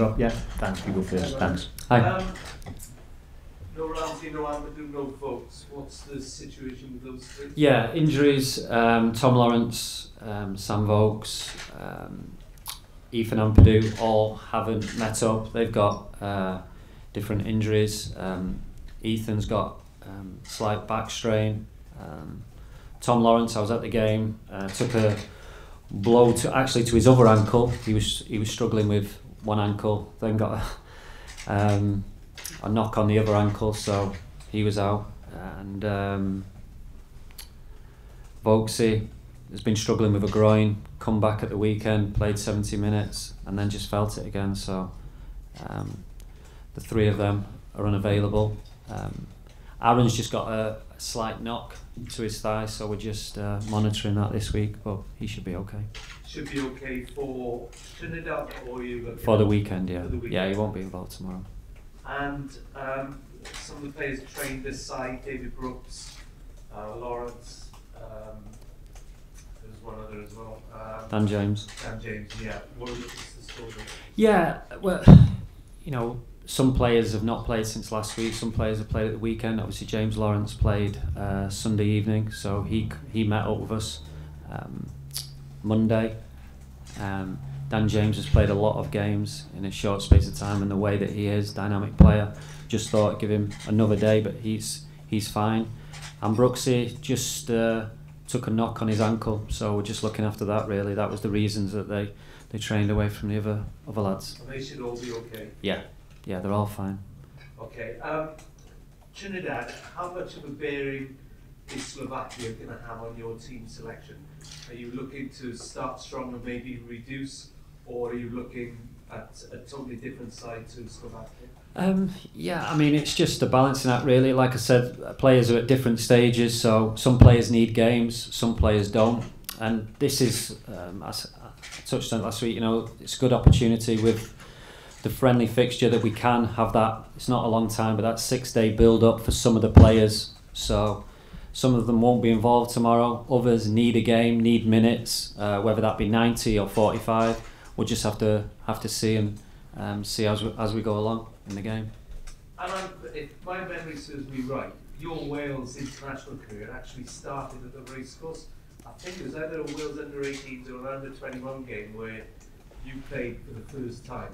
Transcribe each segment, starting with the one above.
Drop, yeah. Thanks, you go first. Thanks. Hi. Um, no Ramsey, no Ampadu, no Vokes. What's the situation with those three? Yeah, injuries. Um, Tom Lawrence, um, Sam Vokes, um, Ethan Ampadu all haven't met up. They've got uh, different injuries. Um, Ethan's got um, slight back strain. Um, Tom Lawrence, I was at the game, uh, took a blow to actually to his other ankle. He was he was struggling with one ankle, then got a, um, a knock on the other ankle, so he was out. And um, Vokesy has been struggling with a groin, come back at the weekend, played 70 minutes, and then just felt it again. So um, the three of them are unavailable. Um, Aaron's just got a, slight knock to his thigh, so we're just uh, monitoring that this week, but he should be okay. Should be okay for Trinidad or you For the weekend, yeah. The weekend. Yeah, he won't be involved tomorrow. And um, some of the players trained this side, David Brooks, uh, Lawrence, um, there's one other as well. Um, Dan James. Dan James, yeah. What are the? Yeah, well, you know, some players have not played since last week. Some players have played at the weekend. Obviously, James Lawrence played uh, Sunday evening, so he he met up with us um, Monday. Um, Dan James has played a lot of games in a short space of time, and the way that he is, dynamic player, just thought I'd give him another day, but he's he's fine. And Brooksy just uh, took a knock on his ankle, so we're just looking after that. Really, that was the reasons that they they trained away from the other other lads. And they should all be okay. Yeah, yeah, they're all fine. Okay. Um, Trinidad, how much of a bearing is Slovakia going to have on your team selection? Are you looking to start strong and maybe reduce, or are you looking at a totally different side to Slovakia? Um, yeah, I mean it's just a balancing act really. Like I said, players are at different stages, so some players need games, some players don't, and this is um, as I touched on last week. You know, it's a good opportunity with the friendly fixture that we can have that. It's not a long time, but that six day build up for some of the players. So some of them won't be involved tomorrow. Others need a game, need minutes, uh, whether that be ninety or forty five. We'll just have to have to see and um, see as we, as we go along in the game. And I'm, if my memory serves me right, your Wales international career actually started at the racecourse. I think it was either a Wales under 18s or an under 21 game where you played for the first time.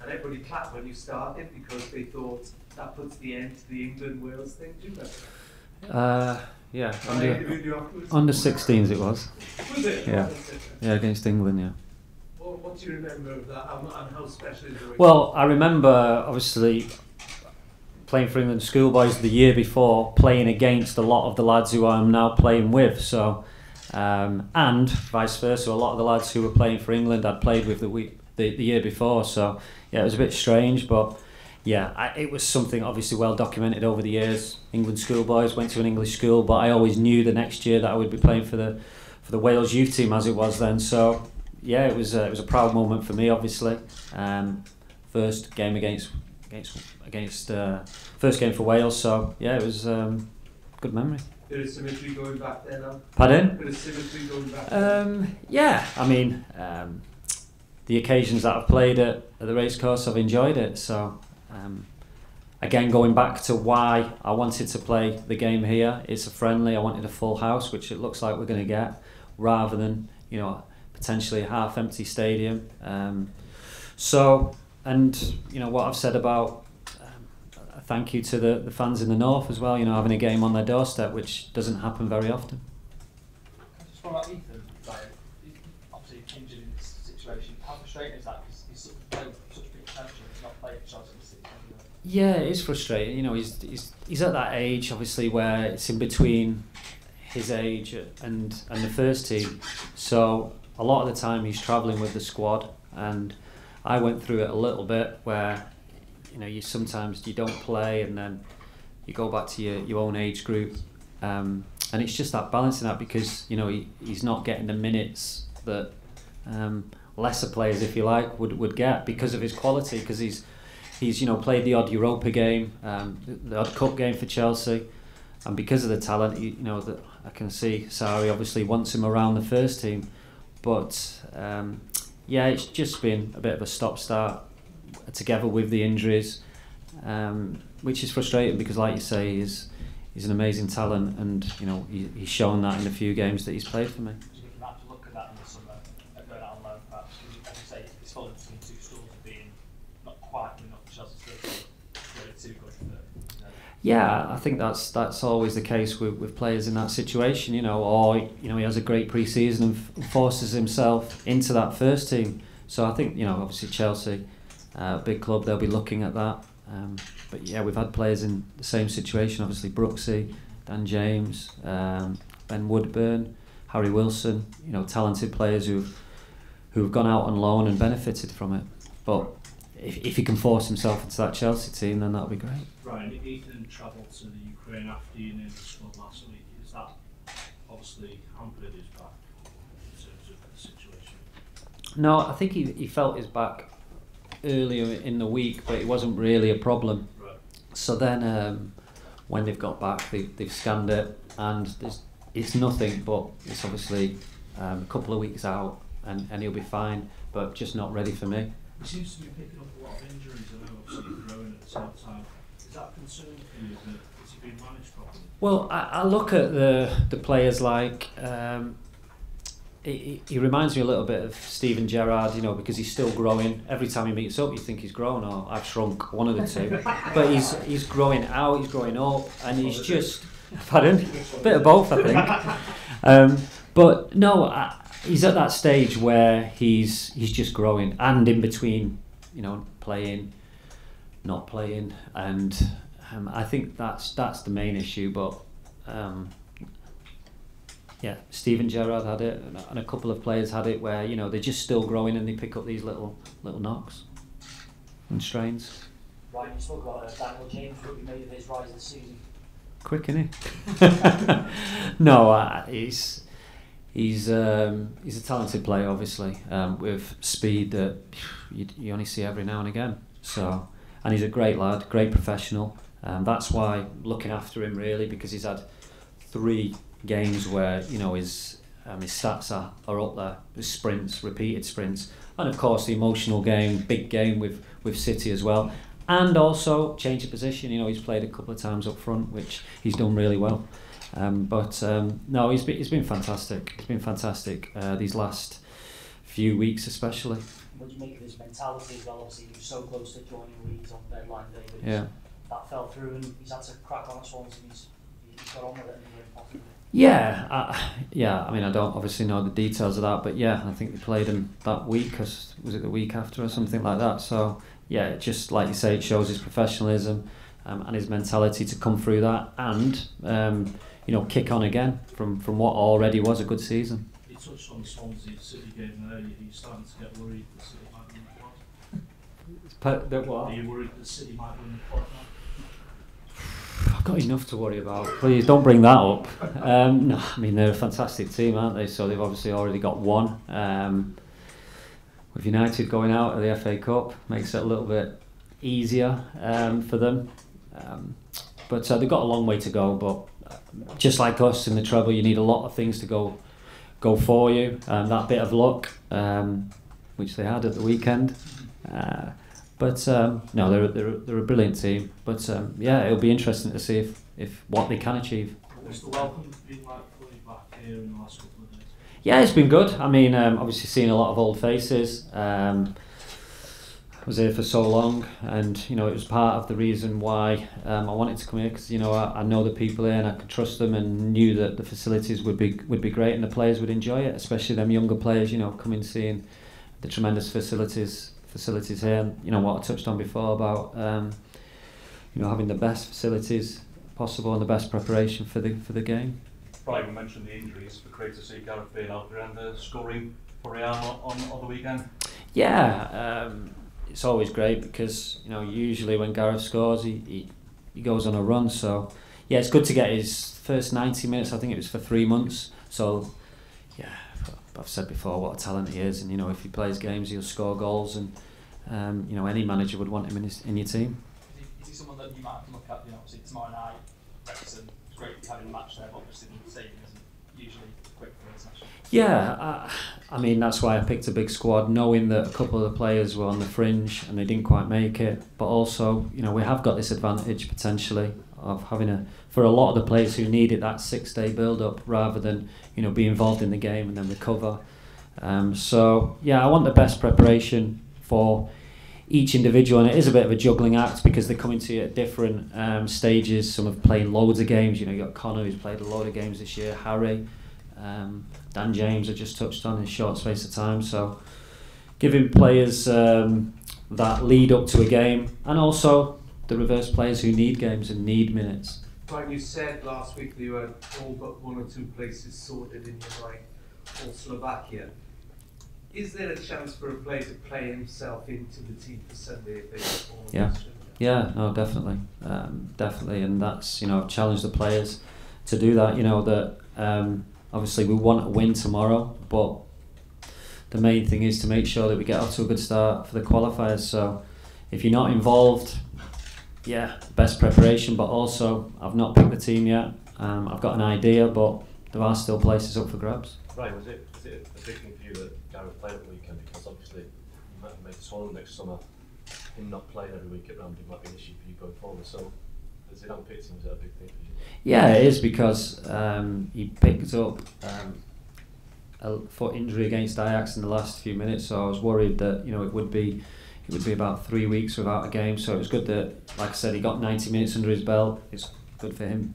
And everybody clapped when you started because they thought that puts the end to the England Wales thing. Do you remember? Uh, yeah, under, under 16s it was. Was it? Yeah. Yeah, against England, yeah. What, what do you remember of that and, and how special is the Well, I remember obviously playing for England schoolboys the year before, playing against a lot of the lads who I'm now playing with. So, um, and vice versa, a lot of the lads who were playing for England I'd played with the week the, the year before. So, yeah, it was a bit strange, but yeah, I, it was something obviously well documented over the years. England schoolboys went to an English school, but I always knew the next year that I would be playing for the for the Wales youth team as it was then. So, yeah, it was a, it was a proud moment for me, obviously. Um, first game against against against uh, first game for Wales. So yeah, it was um, good memory. There is symmetry going back there now. Pardon? There is symmetry going back. Um, yeah, I mean, um, the occasions that I've played at, at the racecourse, I've enjoyed it. So, um, again, going back to why I wanted to play the game here, it's a friendly. I wanted a full house, which it looks like we're going to get, rather than you know potentially a half empty stadium. Um, so, and you know what I've said about. um, Thank you to the, the fans in the north as well. You know, having a game on their doorstep, which doesn't happen very often. Just one about Ethan, like, he- obviously injured in this situation. How frustrating is that? Because he's sort of played such big attention, he's not played for Chelsea this season. Yeah, it is frustrating. You know, he's he's he's at that age, obviously, where it's in between his age and and the first team. So a lot of the time he's travelling with the squad, and I went through it a little bit where you know you sometimes you don't play and then you go back to your, your own age group, um, and it's just that balancing out because you know he, he's not getting the minutes that um, lesser players, if you like, would would get because of his quality because he's he's you know played the odd Europa game, um, the odd cup game for Chelsea, and because of the talent, you, you know that I can see Sarri obviously wants him around the first team, but um, yeah, it's just been a bit of a stop start together with the injuries, um, which is frustrating because, like you say, he's he's an amazing talent, and you know he, he's shown that in the few games that he's played for me. Do you think you have to look at that in the summer, at going out on loan perhaps? Because as you say, it's fallen between two stools of being not quite good enough for Chelsea still, really too good for, you know, Yeah, I think that's that's always the case with, with players in that situation, you know, or you know he has a great pre-season and forces himself into that first team. So I think you know obviously Chelsea, uh, big club, they'll be looking at that. Um, but yeah, we've had players in the same situation. Obviously Brooksy, Dan James, um, Ben Woodburn, Harry Wilson. You know, talented players who've who've gone out on loan and benefited from it. But if, if he can force himself into that Chelsea team, then that'll be great. Ryan, Ethan travelled to the Ukraine after you named the squad last week. Is that obviously hampered his back in terms of the situation? No, I think he, he felt his back earlier in the week, but it wasn't really a problem. Right. So then, um, when they've got back, they, they've scanned it, and there's, it's nothing, but it's obviously um, a couple of weeks out, and, and he'll be fine, but just not ready for me. He seems to be picking up a lot of injuries. Know obviously growing at the same time. Is that a concern for you? That, is he being managed properly? Well, I, I look at the the players like um, he, he- he reminds me a little bit of Steven Gerrard, you know, because he's still growing. Every time he meets up, you think he's grown or I've shrunk, one of the two. but he's he's growing out, he's growing up, and he's just pardon, bit of both, I think. Um, but no, I, he's at that stage where he's he's just growing, and in between, you know, playing, not playing, and um, I think that's that's the main issue. But um, yeah, Steven Gerrard had it, and a- couple of players had it where you know they're just still growing and they pick up these little little knocks and strains. Ryan, you spoke about uh, Daniel James, what you made of his rise this season. Quick, isn't he? no, uh, he's he's um, he's a talented player, obviously, um, with speed that you, you only see every now and again. So, and he's a great lad, great professional. Um, that's why looking after him really because he's had three games where you know his um, his stats are, are up there, his sprints, repeated sprints, and of course the emotional game, big game with with City as well, and also change of position. You know he's played a couple of times up front, which he's done really well. Um, but um, no, he's been he's been fantastic. He's been fantastic uh, these last few weeks, especially. What do you make of his mentality as well? Obviously, he was so close to joining Leeds on deadline day, but Yeah. that fell through and he's had to crack on at Swansea and he's, he's got on with it and. Yeah, uh, yeah. I mean, I don't obviously know the details of that, but yeah, I think they played him that week. Or was it the week after or something like that? So yeah, just like you say, it shows his professionalism um, and his mentality to come through that and um, you know kick on again from from what already was a good season. He touched on the Swansea City game there. He's starting to get worried that City might win the pod. Are you worried that City might win the pod now? I've got enough to worry about. Please don't bring that up. Um, no, I mean they're a fantastic team, aren't they? So they've obviously already got one. Um, with United going out of the FA Cup makes it a little bit easier um, for them. Um, but uh, they've got a long way to go. But uh, just like us in the treble, you need a lot of things to go go for you. Um, that bit of luck, um, which they had at the weekend. Uh, but um, no, they're, they're, they're a brilliant team. But um, yeah, it'll be interesting to see if, if what they can achieve. What's the welcome been like for you back here in the last couple of days? Yeah, it's been good. I mean, um, obviously seeing a lot of old faces. I was here for so long, and you know it was part of the reason why um, I wanted to come here because you know I, I know the people here and I could trust them and knew that the facilities would be would be great and the players would enjoy it, especially them younger players. You know, coming seeing the tremendous facilities facilities here. And, you know what I touched on before about um, you know having the best facilities possible and the best preparation for the for the game. Ryan we mentioned the injuries, but great to see Gareth Bale out there and uh, scoring for Real on, on, on the weekend. Yeah, um, it's always great because you know usually when Gareth scores, he, he he goes on a run. So yeah, it's good to get his first ninety minutes. I think it was for three months. So yeah, I've said before what a talent he is, and you know if he plays games, he'll score goals, and um, you know any manager would want him in his in your team. Is he, someone that you might look at, you know, obviously tomorrow night, Wrexham, great having a match there, but obviously the stadium Yeah, I, I mean that's why I picked a big squad, knowing that a couple of the players were on the fringe and they didn't quite make it. But also, you know, we have got this advantage potentially of having a for a lot of the players who needed that six day build up rather than you know be involved in the game and then recover. Um, so yeah, I want the best preparation for each individual, and it is a bit of a juggling act because they're coming to you at different um, stages. Some have played loads of games. You know, you got Connor who's played a load of games this year. Harry, um, Dan James, I just touched on in a short space of time. So giving players um, that lead up to a game, and also the reverse players who need games and need minutes. Like you said last week, that you had all but one or two places sorted in your mind for Slovakia. Is there a chance for a player to play himself into the team for Sunday if they? Yeah. Yeah, no, definitely, um, definitely, and that's you know I've challenged the players to do that. You know that um, obviously we want to win tomorrow, but the main thing is to make sure that we get off to a good start for the qualifiers. So if you're not involved, yeah, best preparation, but also I've not picked the team yet. Um, I've got an idea, but there are still places up for grabs. Right, was it, was it a big thing for you that Gareth played at the weekend? Because obviously you might made the Swan next summer. Him not playing every week at Ramsey might be an issue for you going forward. So, as it unpicked him, was that a big thing for you? Yeah, it is because um, he picked up um, a foot injury against Ajax in the last few minutes, so I was worried that you know it would be it would be about three weeks without a game. So it was good that, like I said, he got 90 minutes under his belt. It's good for him.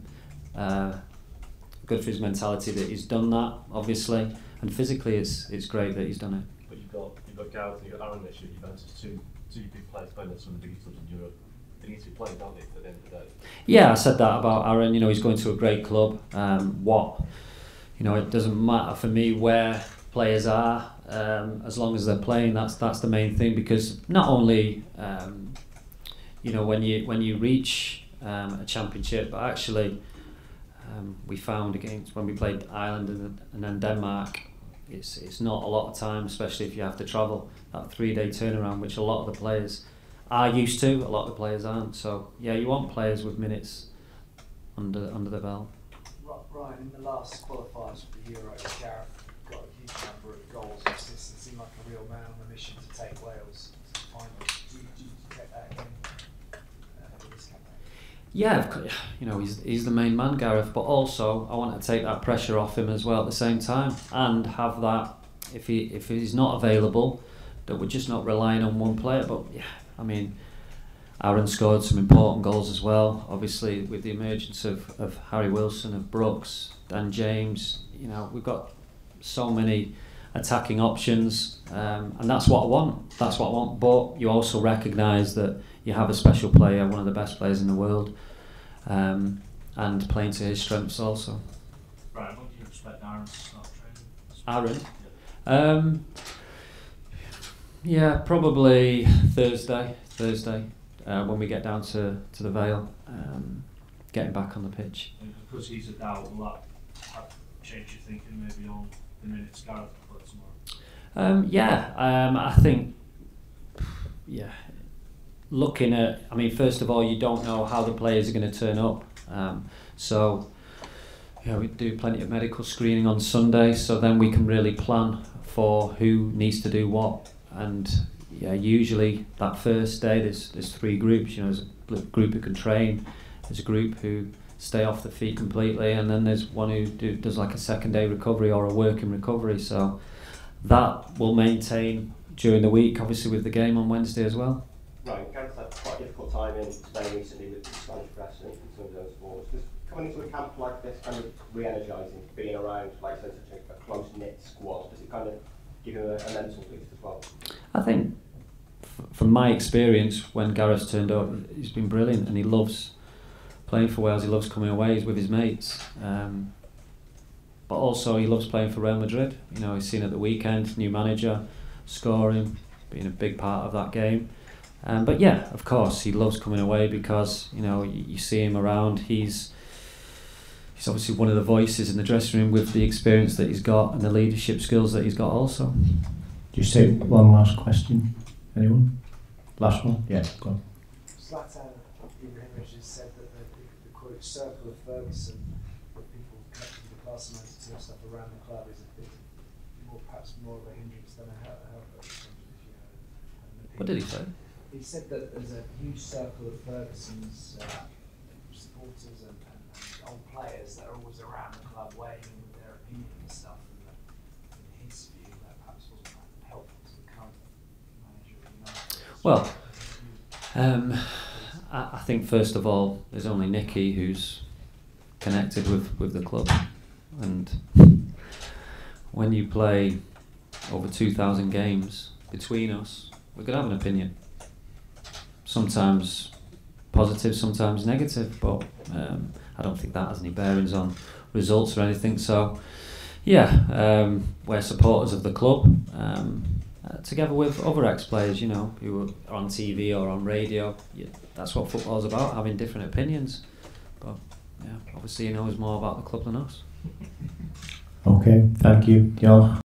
Uh, good for his mentality that he's done that, obviously, and physically it's it's great that he's done it. But you've got you've got Gareth and you've got Aaron next year. You've answered two two big players playing at some of the biggest clubs in Europe. To be playing, don't they? At the end of the day. Yeah, I said that about Aaron. You know, he's going to a great club. Um, what, you know, it doesn't matter for me where players are, um, as long as they're playing. That's that's the main thing because not only, um, you know, when you when you reach um, a championship, but actually, um, we found against when we played Ireland and, and then Denmark. It's, it's not a lot of time, especially if you have to travel that three day turnaround, which a lot of the players are used to. A lot of the players aren't. So yeah, you want players with minutes under under the belt. Ryan, in the last qualifiers for the Euros, Gareth got a huge number of goals and assists and seemed like a real man on a mission to take Wales to the final. Do you, do you get that again uh, this campaign? Yeah, you know he's he's the main man, Gareth. But also, I want to take that pressure off him as well at the same time, and have that if he if he's not available, that we're just not relying on one player. But yeah, I mean, Aaron scored some important goals as well. Obviously, with the emergence of, of Harry Wilson, of Brooks, Dan James, you know we've got so many attacking options, um, and that's what I want. That's what I want. But you also recognise that you have a special player, one of the best players in the world, um, and playing to his strengths also. Right, when do you expect Aaron to start training? Aaron, um, yeah, probably Thursday. Thursday uh, when we get down to, to the Vale, um, getting back on the pitch. And because he's a doubt, will that change your thinking maybe on the minutes Gareth will play tomorrow? Um, yeah, um, I think, yeah, looking at, I mean, first of all, you don't know how the players are going to turn up. Um, so, yeah, we do plenty of medical screening on Sunday, so then we can really plan for who needs to do what. And yeah, usually that first day, there's there's three groups. You know, there's a group who can train, there's a group who stay off the feet completely, and then there's one who do, does like a second day recovery or a working recovery. So that will maintain during the week, obviously with the game on Wednesday as well. Right, Gareth's had quite a difficult time in Spain recently with the Spanish press and some of those sports. Does coming into a camp like this kind of re-energising, being around, like I said, such a, a close-knit squad, does it kind of give a, a mental as well? I think, from my experience, when Gareth's turned up, he's been brilliant and he loves playing for Wales. He loves coming away with his mates. Um, but also, he loves playing for Real Madrid. You know, he's seen at the weekend, new manager, scoring, being a big part of that game. Um, but yeah, of course, he loves coming away because you know you, you see him around. He's he's obviously one of the voices in the dressing room with the experience that he's got and the leadership skills that he's got also. Just say one last question. Anyone? Last one? Yeah, go on. Zlatan Ibrahimovic has said that the, the, the quote circle of Ferguson, that people connected with the class and entity stuff around the club is, is more perhaps more of a hindrance than a help. help I just wondered if you had an What did he say? He said that there's a huge circle of Ferguson's uh, supporters and, and, and old players that are always around the club weighing in with their opinion and stuff. And that, in his view, that perhaps wasn't that helpful to the current manager. Well, Um, I, I think first of all, there's only Nicky who's connected with, with the club, and when you play over two thousand games between us, we're gonna have an opinion. Sometimes positive, sometimes negative, but um, I don't think that has any bearings on results or anything. So, yeah, um, we're supporters of the club. Um, uh, together with other ex-players, you know, who are on TV or on radio. Yeah, that's what football's about, having different opinions. But yeah, obviously he knows more about the club than us. Okay, thank you. Diolch.